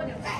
Olha,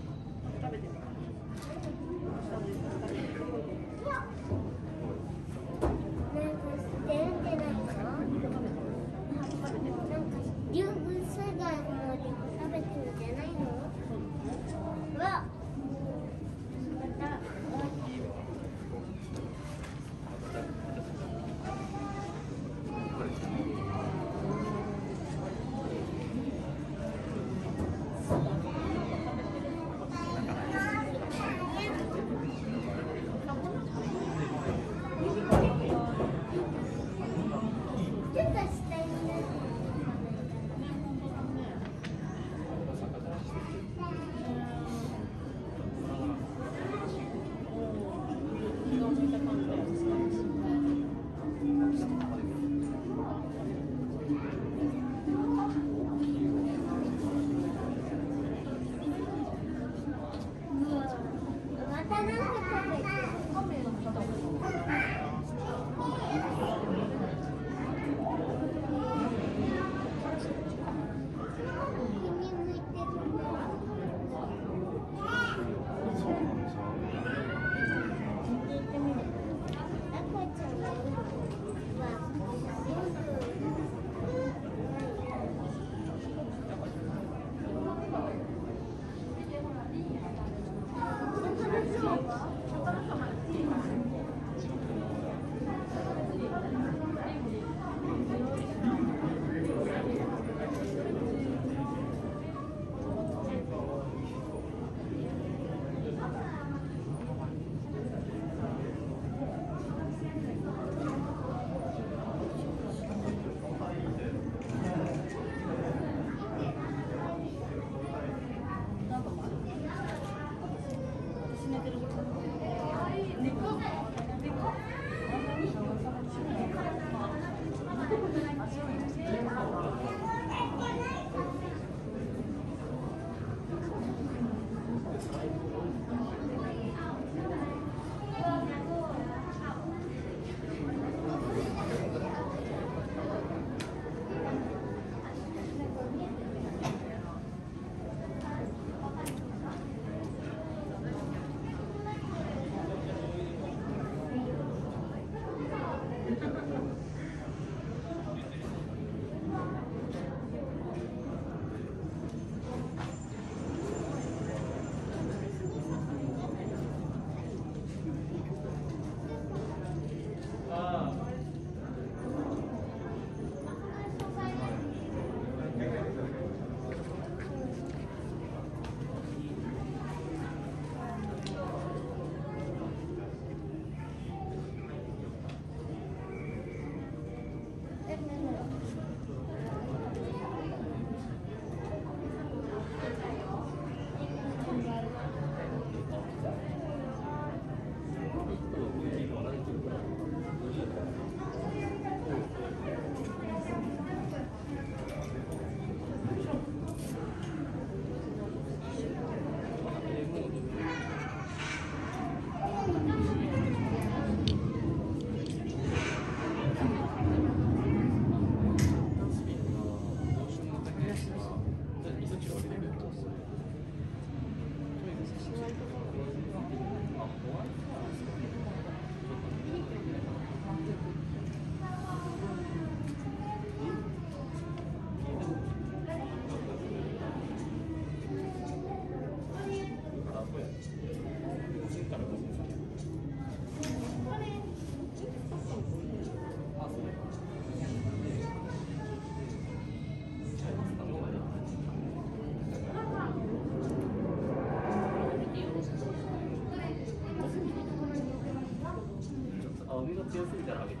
強すぎたら上げて